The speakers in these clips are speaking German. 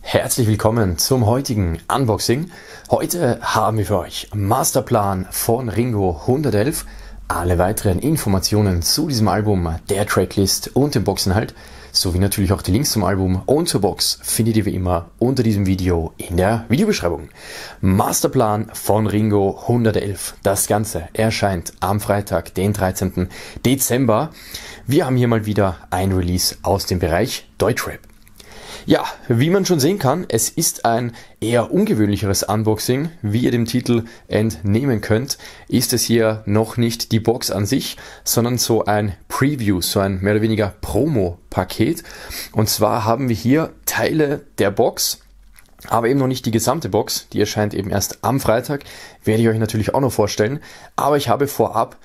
Herzlich willkommen zum heutigen Unboxing. Heute haben wir für euch Masterplan von Ringo 111. Alle weiteren Informationen zu diesem Album, der Tracklist und dem Boxinhalt sowie natürlich auch die Links zum Album und zur Box findet ihr wie immer unter diesem Video in der Videobeschreibung. Masterplan von Ringo 111. Das Ganze erscheint am Freitag, den 13. Dezember. Wir haben hier mal wieder ein Release aus dem Bereich Deutschrap. Ja, wie man schon sehen kann, es ist ein eher ungewöhnlicheres Unboxing. Wie ihr dem Titel entnehmen könnt, ist es hier noch nicht die Box an sich, sondern so ein Preview, so ein mehr oder weniger Promo-Paket. Und zwar haben wir hier Teile der Box, aber eben noch nicht die gesamte Box. Die erscheint eben erst am Freitag. Werde ich euch natürlich auch noch vorstellen. Aber ich habe vorab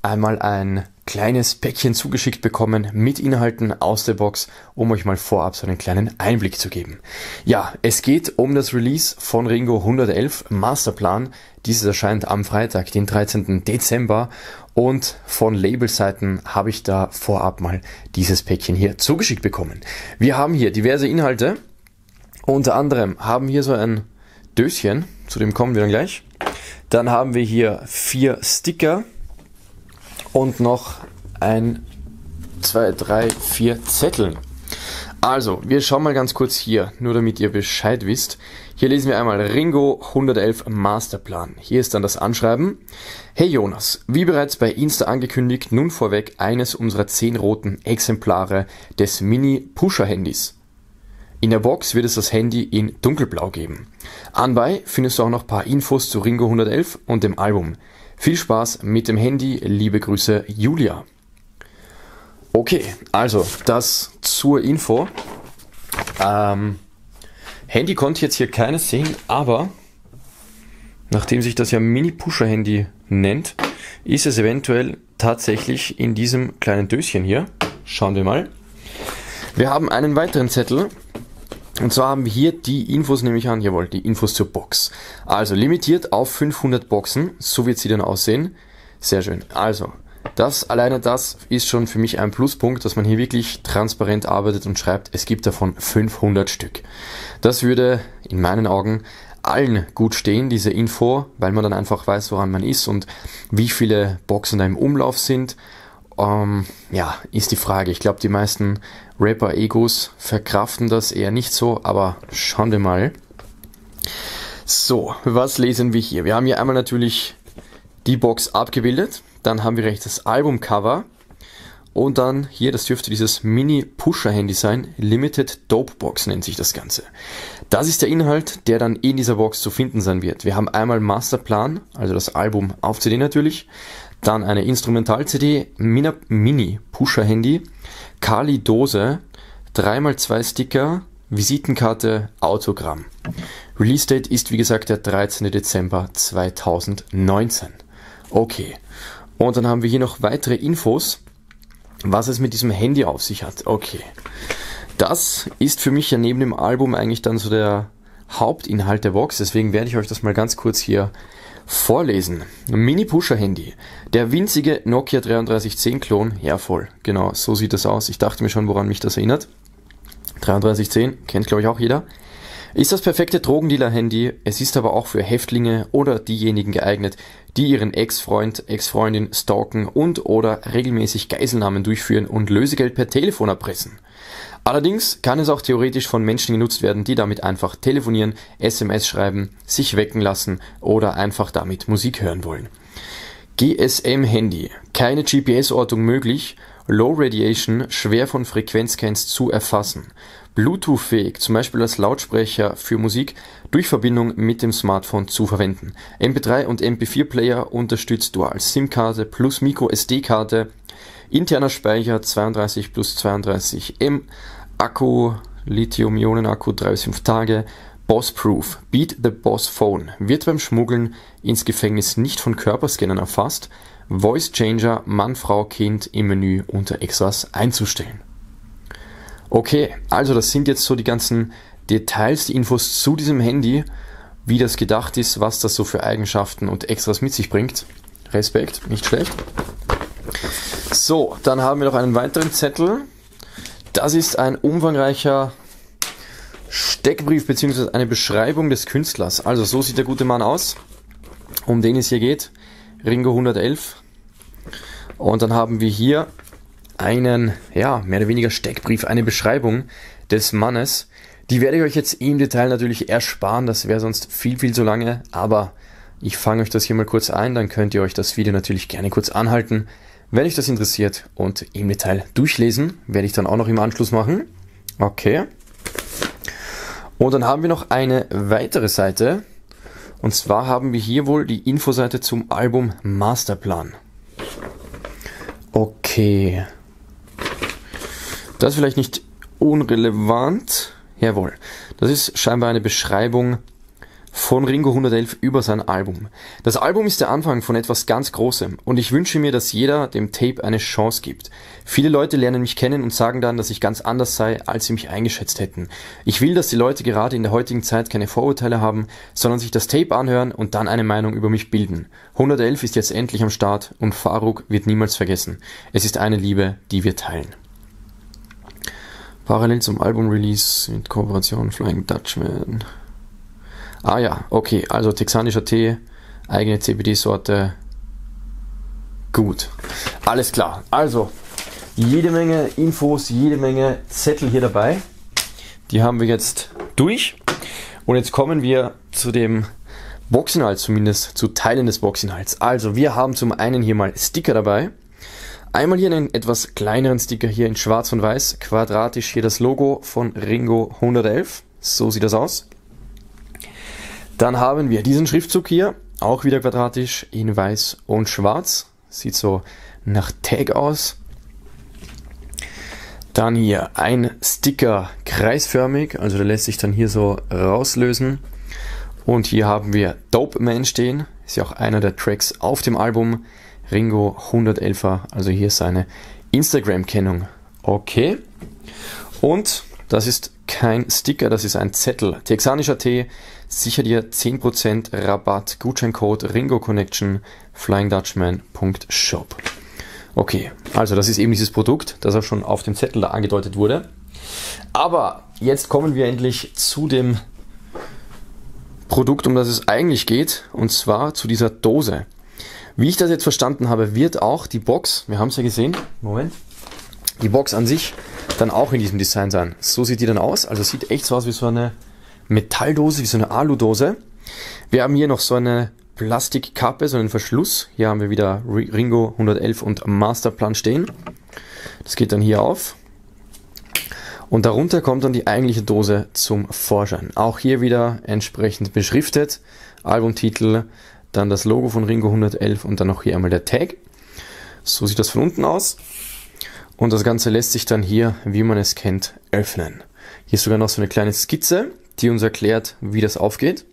einmal ein kleines Päckchen zugeschickt bekommen mit Inhalten aus der Box, um euch mal vorab so einen kleinen Einblick zu geben. Ja, es geht um das Release von Ringo 111 Masterplan. Dieses erscheint am Freitag, den 13. Dezember und von Labelseiten habe ich da vorab mal dieses Päckchen hier zugeschickt bekommen. Wir haben hier diverse Inhalte. Unter anderem haben wir so ein Döschen, zu dem kommen wir dann gleich. Dann haben wir hier vier Sticker und noch ein, zwei, drei, vier Zetteln. Also, wir schauen mal ganz kurz hier, nur damit ihr Bescheid wisst. Hier lesen wir einmal Ringo 111 Masterplan. Hier ist dann das Anschreiben. Hey Jonas, wie bereits bei Insta angekündigt, nun vorweg eines unserer zehn roten Exemplare des Mini-Pusher-Handys. In der Box wird es das Handy in dunkelblau geben. Anbei findest du auch noch paar Infos zu Ringo 111 und dem Album. Viel Spaß mit dem Handy. Liebe Grüße, Julia. Okay, also das zur Info. Ähm, Handy konnte jetzt hier keines sehen, aber nachdem sich das ja Mini-Pusher-Handy nennt, ist es eventuell tatsächlich in diesem kleinen Döschen hier. Schauen wir mal. Wir haben einen weiteren Zettel und zwar haben wir hier die Infos, nehme ich an, jawohl, die Infos zur Box. Also limitiert auf 500 Boxen, so wird sie dann aussehen. Sehr schön. Also, das, alleine das ist schon für mich ein Pluspunkt, dass man hier wirklich transparent arbeitet und schreibt, es gibt davon 500 Stück. Das würde in meinen Augen allen gut stehen, diese Info, weil man dann einfach weiß, woran man ist und wie viele Boxen da im Umlauf sind ähm, ja, ist die Frage. Ich glaube, die meisten Rapper-Egos verkraften das eher nicht so, aber schauen wir mal. So, was lesen wir hier? Wir haben hier einmal natürlich die Box abgebildet, dann haben wir rechts das Albumcover und dann hier, das dürfte dieses Mini-Pusher-Handy sein, Limited Dope Box nennt sich das Ganze. Das ist der Inhalt, der dann in dieser Box zu finden sein wird. Wir haben einmal Masterplan, also das Album auf CD natürlich, dann eine Instrumental-CD, Mini-Pusher-Handy, Kali-Dose, 3x2 Sticker, Visitenkarte, Autogramm. Release-Date ist wie gesagt der 13. Dezember 2019. Okay. Und dann haben wir hier noch weitere Infos, was es mit diesem Handy auf sich hat. Okay. Das ist für mich ja neben dem Album eigentlich dann so der Hauptinhalt der Box, deswegen werde ich euch das mal ganz kurz hier Vorlesen. Mini-Pusher-Handy. Der winzige Nokia 3310-Klon. Ja, voll. Genau, so sieht das aus. Ich dachte mir schon, woran mich das erinnert. 3310, kennt glaube ich auch jeder. Ist das perfekte Drogendealer-Handy. Es ist aber auch für Häftlinge oder diejenigen geeignet, die ihren Ex-Freund, Ex-Freundin stalken und oder regelmäßig Geiselnahmen durchführen und Lösegeld per Telefon erpressen. Allerdings kann es auch theoretisch von Menschen genutzt werden, die damit einfach telefonieren, SMS schreiben, sich wecken lassen oder einfach damit Musik hören wollen. GSM-Handy. Keine GPS-Ortung möglich. Low Radiation, schwer von Frequenzscans zu erfassen. Bluetooth-fähig, zum Beispiel als Lautsprecher für Musik, durch Verbindung mit dem Smartphone zu verwenden. MP3 und MP4-Player unterstützt Dual SIM-Karte plus Micro SD-Karte Interner Speicher 32 plus 32 M. Akku, Lithium-Ionen-Akku 3 bis 5 Tage. Boss-Proof. Beat the Boss Phone. Wird beim Schmuggeln ins Gefängnis nicht von Körperscannern erfasst. Voice Changer Mann, Frau, Kind im Menü unter Extras einzustellen. Okay, also das sind jetzt so die ganzen Details, die Infos zu diesem Handy, wie das gedacht ist, was das so für Eigenschaften und Extras mit sich bringt. Respekt, nicht schlecht. So, dann haben wir noch einen weiteren Zettel. Das ist ein umfangreicher Steckbrief bzw. eine Beschreibung des Künstlers. Also so sieht der gute Mann aus, um den es hier geht. Ringo 111. Und dann haben wir hier einen, ja, mehr oder weniger Steckbrief, eine Beschreibung des Mannes. Die werde ich euch jetzt im Detail natürlich ersparen, das wäre sonst viel, viel zu lange, aber ich fange euch das hier mal kurz ein, dann könnt ihr euch das Video natürlich gerne kurz anhalten, wenn euch das interessiert und im Detail durchlesen, werde ich dann auch noch im Anschluss machen. Okay. Und dann haben wir noch eine weitere Seite, und zwar haben wir hier wohl die Infoseite zum Album Masterplan. Okay. Das ist vielleicht nicht unrelevant. Jawohl. Das ist scheinbar eine Beschreibung von Ringo 111 über sein Album. Das Album ist der Anfang von etwas ganz Großem und ich wünsche mir, dass jeder dem Tape eine Chance gibt. Viele Leute lernen mich kennen und sagen dann, dass ich ganz anders sei, als sie mich eingeschätzt hätten. Ich will, dass die Leute gerade in der heutigen Zeit keine Vorurteile haben, sondern sich das Tape anhören und dann eine Meinung über mich bilden. 111 ist jetzt endlich am Start und Faruk wird niemals vergessen. Es ist eine Liebe, die wir teilen. Parallel zum Album-Release mit Kooperation Flying Dutchman. Ah ja, okay, also texanischer Tee, eigene CBD-Sorte. Gut, alles klar. Also, jede Menge Infos, jede Menge Zettel hier dabei. Die haben wir jetzt durch. Und jetzt kommen wir zu dem Boxinhalt, zumindest zu Teilen des Boxinhalts. Also, wir haben zum einen hier mal Sticker dabei. Einmal hier einen etwas kleineren Sticker hier in schwarz und weiß, quadratisch hier das Logo von Ringo 111. So sieht das aus. Dann haben wir diesen Schriftzug hier, auch wieder quadratisch in weiß und schwarz. Sieht so nach Tag aus. Dann hier ein Sticker kreisförmig, also der lässt sich dann hier so rauslösen. Und hier haben wir Dope Man stehen, ist ja auch einer der Tracks auf dem Album. Ringo 111er, also hier seine Instagram-Kennung. Okay. Und das ist kein Sticker, das ist ein Zettel. Texanischer Tee, sicher dir 10% Rabatt, Gutscheincode Ringo Connection, flyingdutchman.shop. Okay, also das ist eben dieses Produkt, das auch schon auf dem Zettel da angedeutet wurde. Aber jetzt kommen wir endlich zu dem Produkt, um das es eigentlich geht, und zwar zu dieser Dose. Wie ich das jetzt verstanden habe, wird auch die Box, wir haben es ja gesehen, Moment, die Box an sich dann auch in diesem Design sein. So sieht die dann aus. Also sieht echt so aus wie so eine Metalldose, wie so eine Aludose. Wir haben hier noch so eine Plastikkappe, so einen Verschluss. Hier haben wir wieder Ringo 111 und Masterplan stehen. Das geht dann hier auf. Und darunter kommt dann die eigentliche Dose zum Vorschein. Auch hier wieder entsprechend beschriftet. Albumtitel, dann das Logo von Ringo 111 und dann noch hier einmal der Tag. So sieht das von unten aus. Und das Ganze lässt sich dann hier, wie man es kennt, öffnen. Hier ist sogar noch so eine kleine Skizze, die uns erklärt, wie das aufgeht.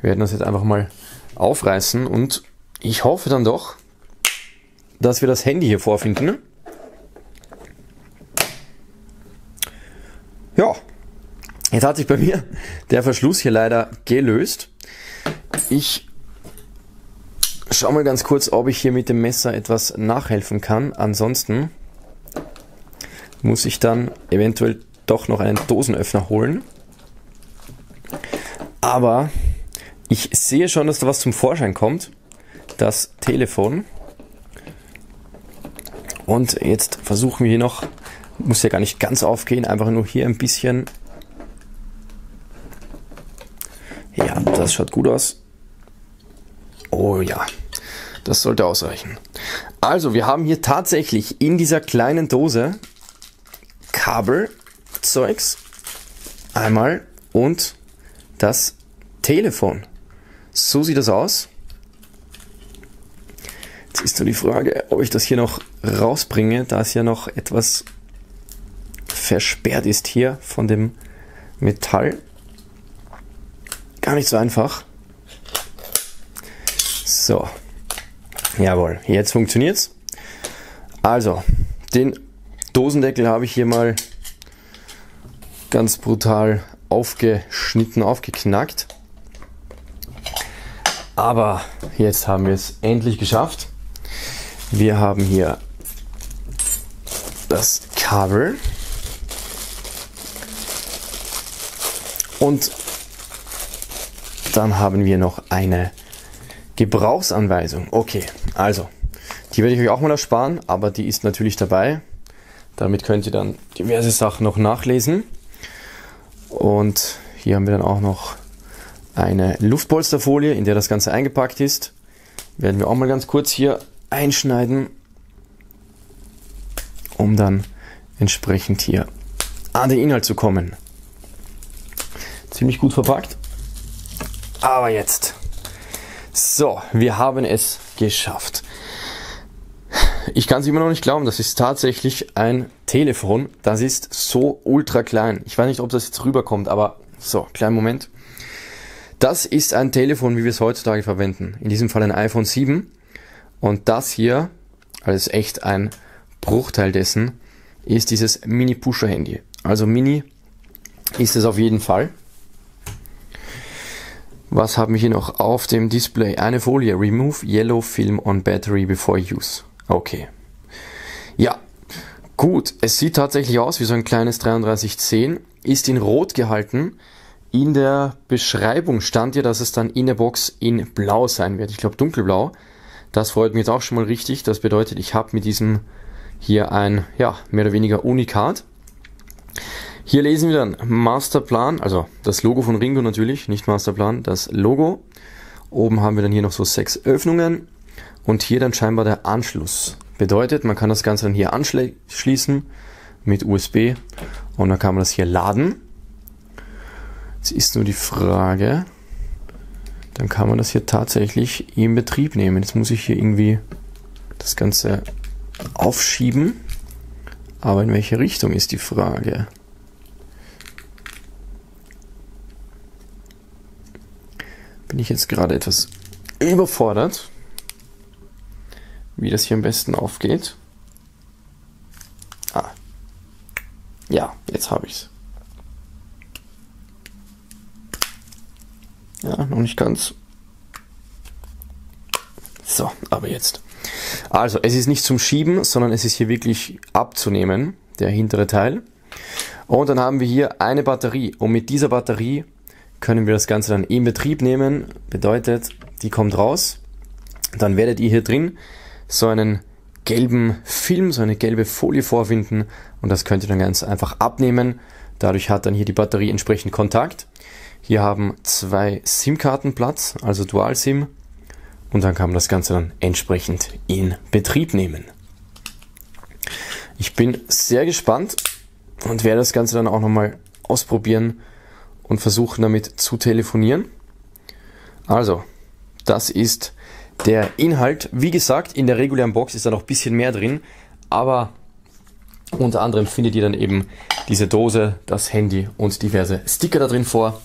Wir werden das jetzt einfach mal aufreißen und ich hoffe dann doch, dass wir das Handy hier vorfinden. Ja, jetzt hat sich bei mir der Verschluss hier leider gelöst. Ich schau mal ganz kurz, ob ich hier mit dem Messer etwas nachhelfen kann. Ansonsten muss ich dann eventuell doch noch einen Dosenöffner holen. Aber ich sehe schon, dass da was zum Vorschein kommt. Das Telefon. Und jetzt versuchen wir hier noch, muss ja gar nicht ganz aufgehen, einfach nur hier ein bisschen. Ja, das schaut gut aus. Oh ja, das sollte ausreichen. Also, wir haben hier tatsächlich in dieser kleinen Dose Kabelzeugs einmal und das Telefon. So sieht das aus. Jetzt ist nur die Frage, ob ich das hier noch rausbringe, da es ja noch etwas versperrt ist hier von dem Metall. Gar nicht so einfach. So. Jawohl, jetzt funktioniert's. Also, den Dosendeckel habe ich hier mal ganz brutal aufgeschnitten, aufgeknackt. Aber jetzt haben wir es endlich geschafft. Wir haben hier das Kabel. Und dann haben wir noch eine Gebrauchsanweisung. Okay, also, die werde ich euch auch mal ersparen, aber die ist natürlich dabei. Damit könnt ihr dann diverse Sachen noch nachlesen. Und hier haben wir dann auch noch eine Luftpolsterfolie, in der das Ganze eingepackt ist. Werden wir auch mal ganz kurz hier einschneiden, um dann entsprechend hier an den Inhalt zu kommen. Ziemlich gut verpackt. Aber jetzt. So, wir haben es geschafft. Ich kann es immer noch nicht glauben, das ist tatsächlich ein Telefon. Das ist so ultra klein. Ich weiß nicht, ob das jetzt rüberkommt, aber so, kleinen Moment. Das ist ein Telefon, wie wir es heutzutage verwenden. In diesem Fall ein iPhone 7. Und das hier, als echt ein Bruchteil dessen, ist dieses Mini-Pusher-Handy. Also Mini ist es auf jeden Fall. Was haben wir hier noch auf dem Display? Eine Folie. Remove Yellow Film on Battery before use. Okay. Ja, gut. Es sieht tatsächlich aus wie so ein kleines 3310. Ist in Rot gehalten. In der Beschreibung stand ja, dass es dann in der Box in Blau sein wird. Ich glaube dunkelblau. Das freut mich jetzt auch schon mal richtig. Das bedeutet, ich habe mit diesem hier ein, ja, mehr oder weniger Unikat. Hier lesen wir dann Masterplan, also das Logo von Ringo natürlich, nicht Masterplan, das Logo. Oben haben wir dann hier noch so sechs Öffnungen und hier dann scheinbar der Anschluss. Bedeutet, man kann das Ganze dann hier anschließen mit USB und dann kann man das hier laden. Jetzt ist nur die Frage, dann kann man das hier tatsächlich in Betrieb nehmen. Jetzt muss ich hier irgendwie das Ganze aufschieben. Aber in welche Richtung ist die Frage? Bin ich jetzt gerade etwas überfordert, wie das hier am besten aufgeht. Ah. Ja, jetzt habe ich es. Ja, noch nicht ganz. So, aber jetzt. Also, es ist nicht zum Schieben, sondern es ist hier wirklich abzunehmen, der hintere Teil. Und dann haben wir hier eine Batterie. Und mit dieser Batterie können wir das Ganze dann in Betrieb nehmen. Bedeutet, die kommt raus. Dann werdet ihr hier drin so einen gelben Film, so eine gelbe Folie vorfinden. Und das könnt ihr dann ganz einfach abnehmen. Dadurch hat dann hier die Batterie entsprechend Kontakt. Hier haben zwei SIM-Karten Platz, also Dual-SIM. Und dann kann man das Ganze dann entsprechend in Betrieb nehmen. Ich bin sehr gespannt und werde das Ganze dann auch nochmal ausprobieren und versuchen damit zu telefonieren. Also, das ist der Inhalt. Wie gesagt, in der regulären Box ist da noch ein bisschen mehr drin, aber unter anderem findet ihr dann eben diese Dose, das Handy und diverse Sticker da drin vor.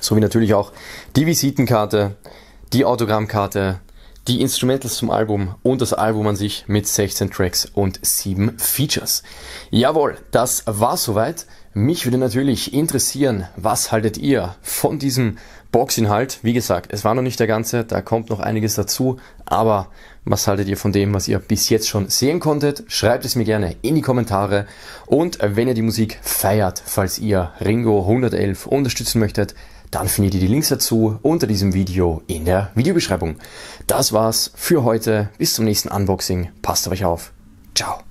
Sowie natürlich auch die Visitenkarte, die Autogrammkarte, die Instrumentals zum Album und das Album an sich mit 16 Tracks und 7 Features. Jawohl, das war soweit. Mich würde natürlich interessieren, was haltet ihr von diesem Boxinhalt? Wie gesagt, es war noch nicht der ganze, da kommt noch einiges dazu, aber was haltet ihr von dem, was ihr bis jetzt schon sehen konntet? Schreibt es mir gerne in die Kommentare und wenn ihr die Musik feiert, falls ihr Ringo 111 unterstützen möchtet, dann findet ihr die Links dazu unter diesem Video in der Videobeschreibung. Das war's für heute. Bis zum nächsten Unboxing. Passt auf euch auf. Ciao.